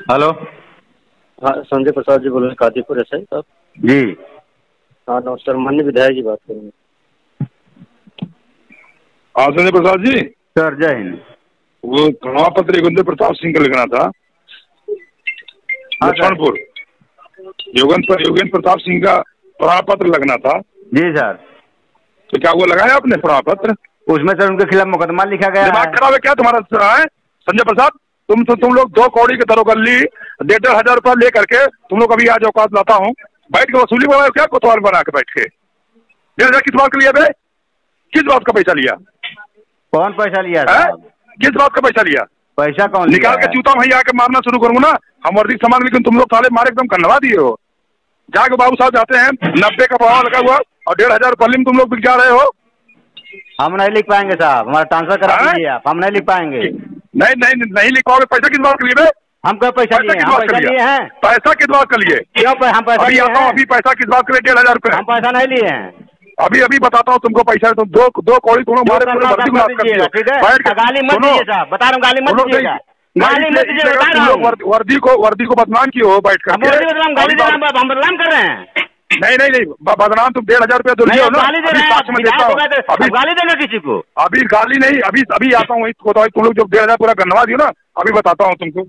Hello. हाँ संजय प्रसाद जी बोल रहे हैं कादीपुर एस आई साहब। जी। हाँ नमस्कार मान्य विधायक जी बात करेंगे हाँ। संजय प्रसाद जी। सर जय हिंद। वो प्रमाण पत्र योगेंद्र प्रताप सिंह का लिखना था। हाँ, लक्ष्मणपुर। योगेंद्र योगेंद्र प्रताप सिंह का प्रमाण पत्र लगना था। जी सर। तो क्या वो लगाया आपने प्रमाण पत्र उसमें सर उनके खिलाफ मुकदमा लिखा गया दिमाग खराब है क्या तुम्हारा है संजय प्रसाद? तुम तो तुम लोग दो कौड़ी के दरो गली डेढ़ डेढ़ हज़ार रुपया ले करके तुम लोग अभी आज औकात लाता हूँ। बैठ के वसूली बना क्या? कोतवाल बना के बैठ के। डेढ़ हज़ार किस बात का लिया बे? किस बात का पैसा लिया? कौन पैसा लिया है? किस बात का पैसा लिया? पैसा कौन निकाल के? जूता वहीं आके मारना शुरू करूँगा ना। हम वर्दी के सामान लेकिन तुम लोग साले मारे एकदम कन्नवा दिए हो। जाके बाबू साहब जाते हैं नब्बे का भाव लगा हुआ और डेढ़ हज़ार रुपये में तुम लोग बिक जा रहे हो। हम नहीं लिख पाएँगे साहब हमारा ट्रांसफ़र करा? दीजिए आप हम नहीं लिख पाएँगे। नहीं नहीं नहीं लिख पाओगे पैसा किस बात के लिए बे? हम क्या पैसा किस बात के लिए? हैं। पैसा किस बात के लिए? क्यों हम पैसा अभी लिए आता हूँ अभी पैसा किस बात के लिए? डेढ़ हज़ार रुपये। हम पैसा नहीं लिए हैं। अभी अभी बताता हूँ तुमको पैसा तुम दो दो कौड़ी लोग मारे को के- गाली मत दीजिए बता रहा हूँ गाली मत दीजिएगा वर्दी- को वर्दी को बदनाम किए हो बैठ कर हम बदनाम कर रहे हैं। नहीं नहीं नहीं बदनाम तुम डेढ़ हज़ार रुपया तो लिया ना। अभी आप में देता हूँ। तो अभी गाली देगा किसी को? अभी गाली नहीं अभी अभी आता हूँ तो तुम लोग जो डेढ़ हज़ार पूरा गनवा दियो ना अभी बताता हूँ तुमको।